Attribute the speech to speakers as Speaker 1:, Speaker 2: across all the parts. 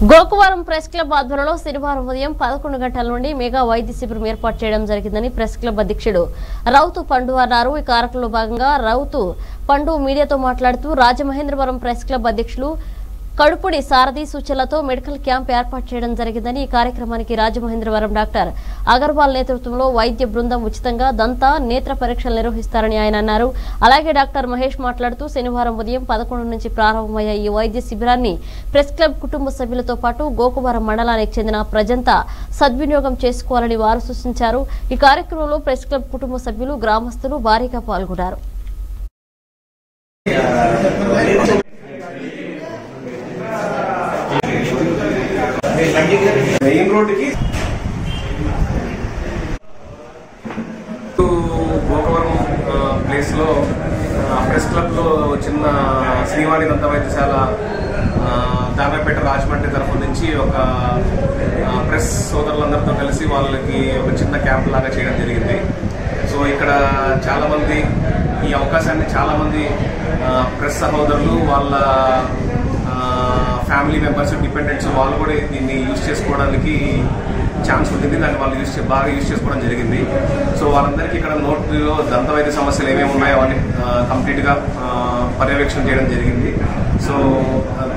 Speaker 1: గోకువారం press club ఆధ్వర్యంలో శనివారం ఉదయం పదకొండు గంటల నుండి మెగా వైద్య శిబిరం ఏర్పాటు చేయడం జరిగిందని ప్రెస్ క్లబ్ అధ్యక్షుడు రౌతు పండు అన్నారు. ఈ కార్యక్రమంలో భాగంగా రౌతు పండు మీడియాతో మాట్లాడుతూ రాజమహేంద్రవరం ప్రెస్ క్లబ్ అధ్యక్షులు కడుపుడి సారథి సూచనలతో మెడికల్ క్యాంప్ ఏర్పాటు చేయడం జరిగిందని ఈ కార్యక్రమానికి రాజమహేంద్రవరం డాక్టర్ అగర్వాల్ నేతృత్వంలో వైద్య బృందం ఉచితంగా దంత నేత్ర పరీక్షలు నిర్వహిస్తారని ఆయన అన్నారు. అలాగే డాక్టర్ మహేష్ మాట్లాడుతూ శనివారం ఉదయం పదకొండు నుంచి ప్రారంభమయ్యే ఈ వైద్య శిబిరాన్ని ప్రెస్ క్లబ్ కుటుంబ సభ్యులతో పాటు గోకువరం మండలానికి చెందిన ప్రజంతా సద్వినియోగం చేసుకోవాలని వారు సూచించారు. ఈ కార్యక్రమంలో ప్రెస్ క్లబ్ కుటుంబ సభ్యులు గ్రామస్తులు భారీగా పాల్గొన్నారు.
Speaker 2: మెయిన్ రోడ్డుకి. గోకవరం ప్లేస్లో ప్రెస్ క్లబ్లో చిన్న శ్రీవాణి దంత వైద్యశాల ఆ, రాజమండ్రి తరఫు నుంచి ఒక ప్రెస్ సోదరులందరితో కలిసి వాళ్ళకి ఒక చిన్న క్యాంప్ లాగా చేయడం జరిగింది. సో ఇక్కడ చాలామంది ఈ అవకాశాన్ని చాలామంది ప్రెస్ సహోదరులు వాళ్ళ ఫ్యామిలీ మెంబర్స్ డిపెండెంట్స్ వాళ్ళు కూడా దీన్ని యూజ్ చేసుకోవడానికి ఛాన్స్ ఉంటుంది. దాన్ని వాళ్ళు యూజ్ బాగా యూజ్ చేసుకోవడం జరిగింది. సో వాళ్ళందరికీ ఇక్కడ నోట్లో దంతవైద్య సమస్యలు ఏమేమి ఉన్నాయో అని కంప్లీట్గా పర్యవేక్షణ చేయడం జరిగింది. సో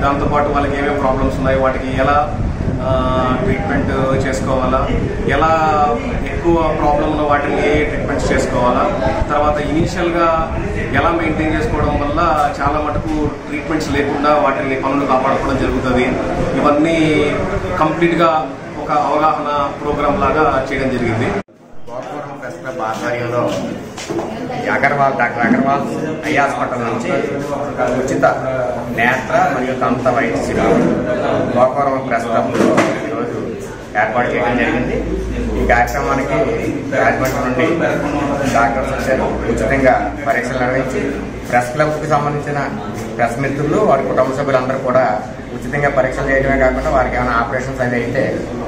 Speaker 2: దాంతోపాటు వాళ్ళకి ఏమేమి ప్రాబ్లమ్స్ ఉన్నాయో వాటికి ఎలా ట్రీట్మెంట్ చేసుకోవాలా? ఎలా ఎక్కువ ప్రాబ్లంలో వాటిని ఏ ట్రీట్మెంట్స్ చేసుకోవాలా? తర్వాత ఇనీషియల్గా ఎలా మెయింటైన్ చేసుకోవడం వల్ల చాలా మటుకు ట్రీట్మెంట్స్ లేకుండా వాటిని పనులు కాపాడుకోవడం జరుగుతుంది. ఇవన్నీ కంప్లీట్గా ఒక అవగాహన ప్రోగ్రామ్ లాగా చేయడం జరిగింది.
Speaker 3: క్లబ్ ఆధ్వర్యంలో ఈ Agarwal doctor Agarwal eye hospital నుంచి ఉచిత నేత్ర మరియు దంత వైద్య శిబిరం గోకవరం ప్రెస్ క్లబ్లో ఈరోజు ఏర్పాటు చేయడం జరిగింది. ఈ కార్యక్రమానికి రాజమండ్రి నుండి డాక్టర్స్ వచ్చారు ఉచితంగా పరీక్షలు నిర్వహించి ప్రెస్ క్లబ్కి సంబంధించిన ప్రెస్ మిత్రులు వారి కుటుంబ సభ్యులందరూ కూడా ఉచితంగా పరీక్షలు చేయడమే కాకుండా వారికి ఏమైనా ఆపరేషన్స్ అవి అయితే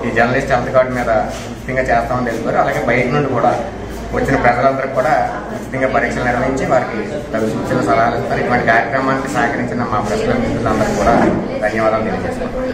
Speaker 3: ఈ జర్నలిస్ట్ హెల్త్ కార్డు మీద ఉచితంగా చేస్తామని తెలిపారు. అలాగే బయట నుండి కూడా వచ్చిన ప్రజలందరికీ కూడా ఉచితంగా పరీక్షలు నిర్వహించి వారికి తగు సూచన సలహాలు ఇస్తారు ఇటువంటి కార్యక్రమానికి సహకరించిన మా ప్రజల మిత్రులందరూ కూడా ధన్యవాదాలు తెలియజేస్తున్నాం.